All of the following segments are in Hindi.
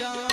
जाने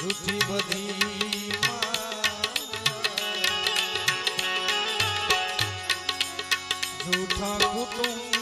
જૂઠી બધી જૂઠા કુટુંબ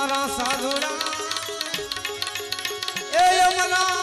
અમારા સાધુરા એ અમારા